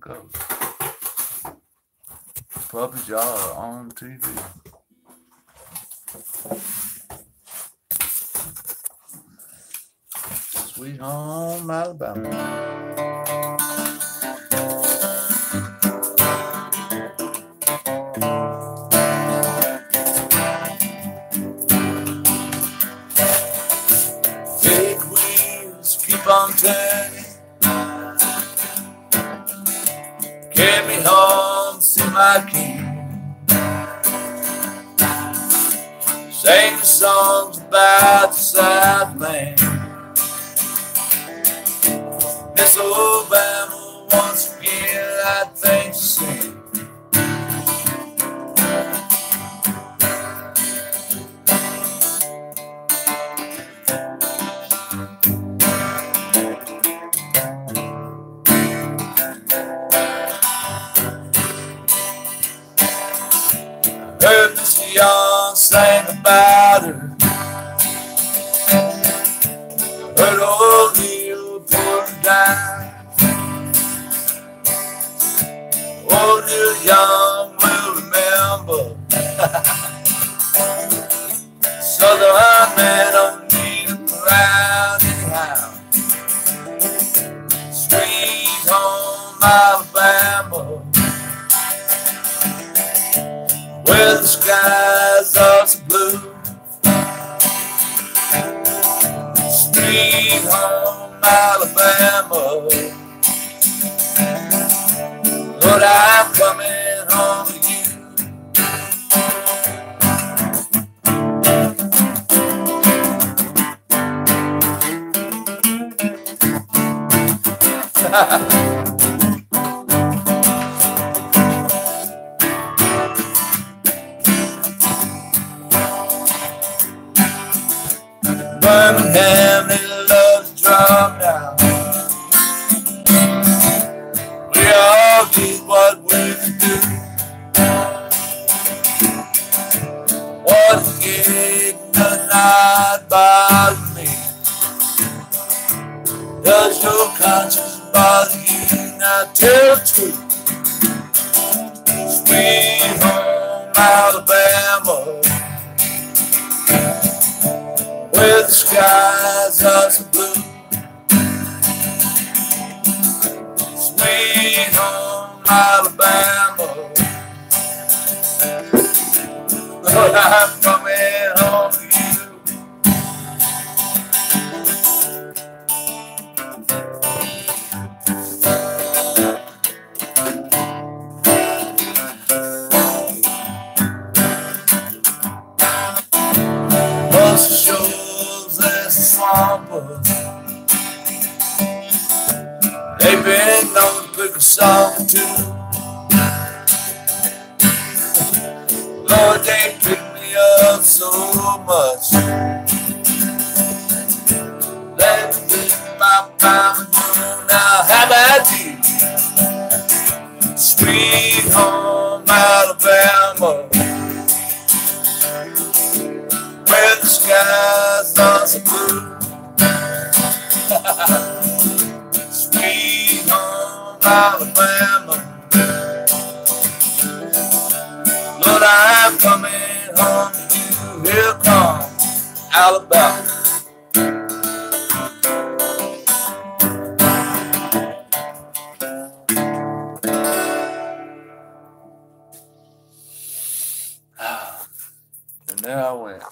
Go. Puppy Jaw on TV. Sweet Home Alabama. On turning. Carry me home, see my king. Sing the songs about the Southland. Miss Alabama once again, I to sing. Sing about her. Heard old Neil her down. Old Neil Young will remember. Southern man don't need a crowd anyhow. Sweet home Alabama where the skies Lord, I'm coming home to you. Birmingham, not bother me? Does your conscience bother you? Now tell the truth. Sweet home Alabama where the skies are so blue. Sweet home Alabama. Bus shows and swampers. They've been known to pick song or two. Lord, they pick me up so much. Let me my mama now. How about you? Sweet home Alabama Alabama. Lord, I'm coming home to you. Here come Alabama. Ah, and there I went.